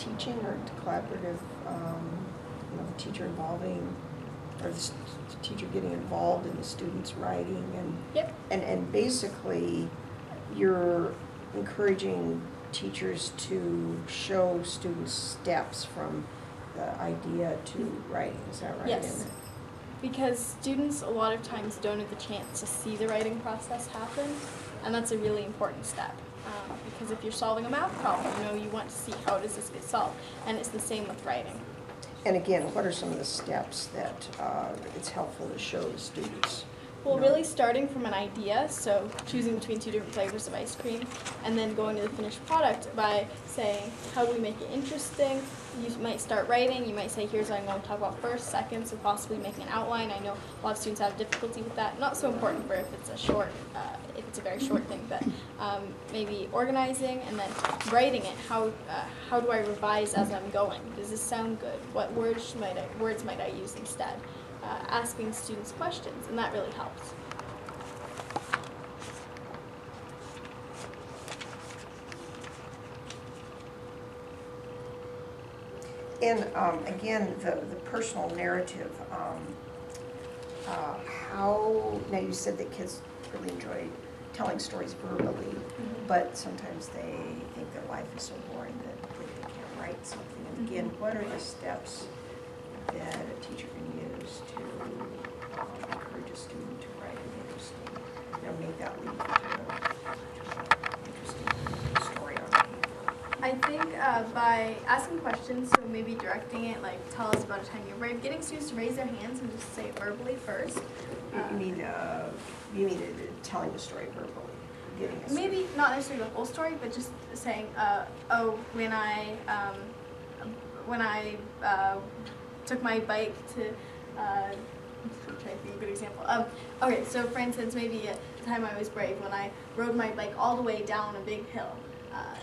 teaching or collaborative, um, you know, the teacher involving, or the teacher getting involved in the students' writing and, Yep. and, and basically, you're encouraging teachers to show students steps from the idea to writing, is that right? Yes. Because students a lot of times don't have the chance to see the writing process happen, and that's a really important step. Um, because if you're solving a math problem, you know you want to see how does this get solved, and it's the same with writing. And again, what are some of the steps that uh, it's helpful to show the students? Well, really starting from an idea, so choosing between two different flavors of ice cream, and then going to the finished product by saying, how do we make it interesting? You might start writing, you might say, here's what I'm going to talk about first, second, so possibly making an outline. I know a lot of students have difficulty with that. Not so important for if it's a short, uh, if it's a very short thing, but um, maybe organizing and then writing it. How, uh, how do I revise as I'm going? Does this sound good? What words might I, words might I use instead? Uh, asking students questions, and that really helps. And um, again, the, the personal narrative, um, uh, how, now you said that kids really enjoy telling stories verbally, but sometimes they think that life is so boring that they can't write something. And again, what are the steps that a teacher can use to um, encourage a student to write an interesting, you know, make that leap to an interesting story on paper? I think uh, by asking questions, so maybe directing it, like tell us about a time you were getting students to raise their hands and just say it verbally first. You- Uh, You mean, uh, you mean uh, telling the story verbally. Maybe not necessarily the whole story, but just saying, uh, oh, when I um, when I uh, took my bike to. Uh, I'm trying to of a good example. Um, okay, so for instance, maybe a time I was brave when I rode my bike all the way down a big hill. Uh,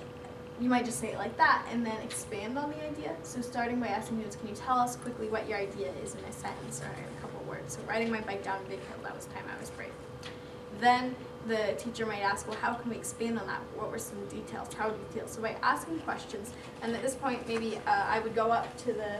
you might just say it like that and then expand on the idea. So starting by asking students, can you tell us quickly what your idea is in a sentence or a couple words? So riding my bike down a big hill, that was the time I was brave. Then the teacher might ask, well, how can we expand on that? What were some details? How detailed? So by asking questions, and at this point, maybe uh, I would go up to the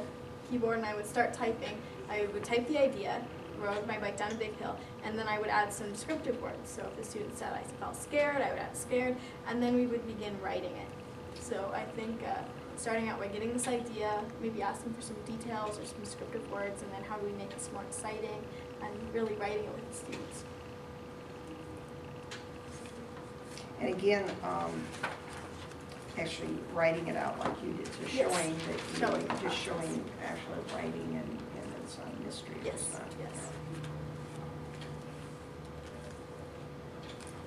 keyboard and I would start typing. I would type the idea, rode my bike down a big hill, and then I would add some descriptive words. So if the student said I felt scared, I would add scared, and then we would begin writing it. So I think uh, starting out by getting this idea, maybe asking for some details or some descriptive words, and then how do we make this more exciting, and really writing it with the students. And again, um, actually writing it out like you did, so Yes. showing that, you Showing just showing actually writing and, and it's not mystery. it's Yes, not, yes.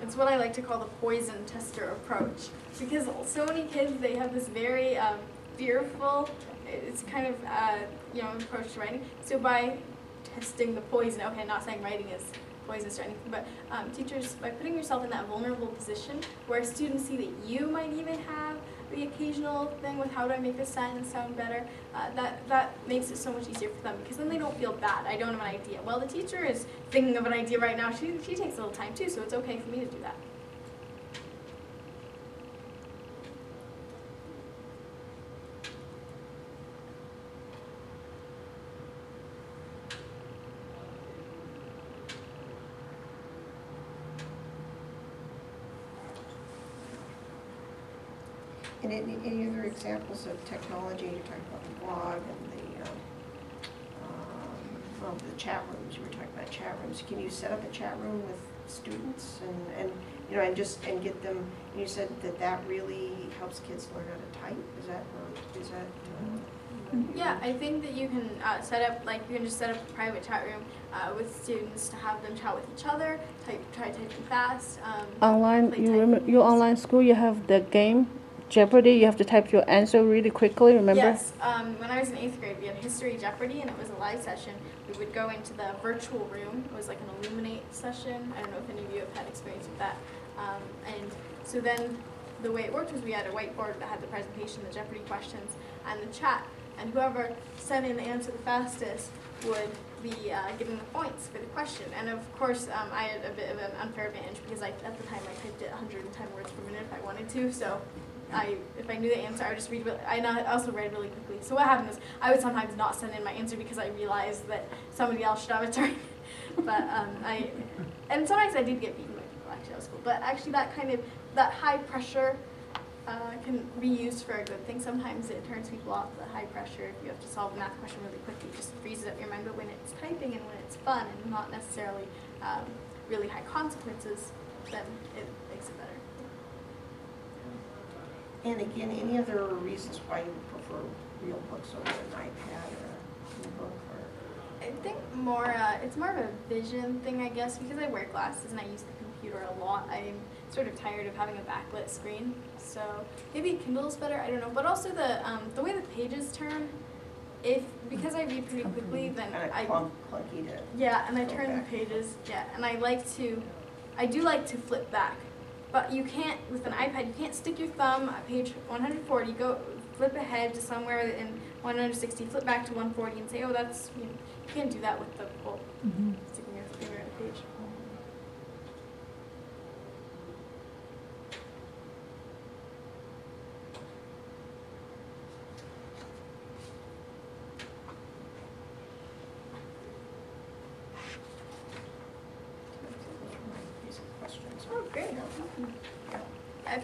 It's what I like to call the poison tester approach because so many kids they have this very um, fearful, it's kind of uh, you know approach to writing. So by testing the poison, okay, not saying writing is or anything, but um, teachers by putting yourself in that vulnerable position where students see that you might even have the occasional thing with how do I make this sentence sound better, uh, that that makes it so much easier for them because then they don't feel bad. I don't have an idea. Well, the teacher is thinking of an idea right now. She she takes a little time too, so it's okay for me to do that. And any, any other examples of technology, you're talking about the blog and the, um, um, well, the chat rooms, you were talking about chat rooms. Can you set up a chat room with students and, and, you know, and just, and get them, and you said that that really helps kids learn how to type, is that, or is that? uh, Yeah, I think that you can uh, set up like you can just set up a private chat room uh, with students to have them chat with each other, type try typing fast. Um, Online, play you typing your online school, you have the game Jeopardy. You have to type your answer really quickly. Remember? Yes, um, when I was in eighth grade, we had History Jeopardy, and it was a live session. We would go into the virtual room. It was like an Elluminate session. I don't know if any of you have had experience with that. Um, and so then the way it worked was we had a whiteboard that had the presentation, the Jeopardy questions, and the chat. And whoever sent in the answer the fastest would be uh, given the points for the question. And of course, um, I had a bit of an unfair advantage because I, at the time I typed it 110 words per minute if I wanted to. So I if I knew the answer, I would just read. Really, I also read really quickly. So what happened is I would sometimes not send in my answer because I realized that somebody else should have a turn. but um, I and sometimes I did get beaten by people actually at school. But actually, that kind of that high pressure uh, can be used for a good thing. Sometimes it turns people off the high pressure. If you have to solve a math question really quickly, it just freezes up your mind. But when it's typing and when it's fun and not necessarily um, really high consequences, then it makes it better. And again, any other reasons why you prefer real books over an iPad or an ebook or? I think more, uh, it's more of a vision thing, I guess, because I wear glasses and I use the computer a lot. I'm sort of tired of having a backlit screen, so maybe Kindle's better. I don't know, but also the um, the way the pages turn. If because I read pretty quickly, then I clunky to, yeah, and I turn the pages. Yeah, and I like to, I do like to flip back, but you can't with an iPad. You can't stick your thumb at page 140, go flip ahead to somewhere in 160, flip back to 140, and say, oh, that's you, know, you can't do that with the well, mm-hmm. sticking your finger at a page. Those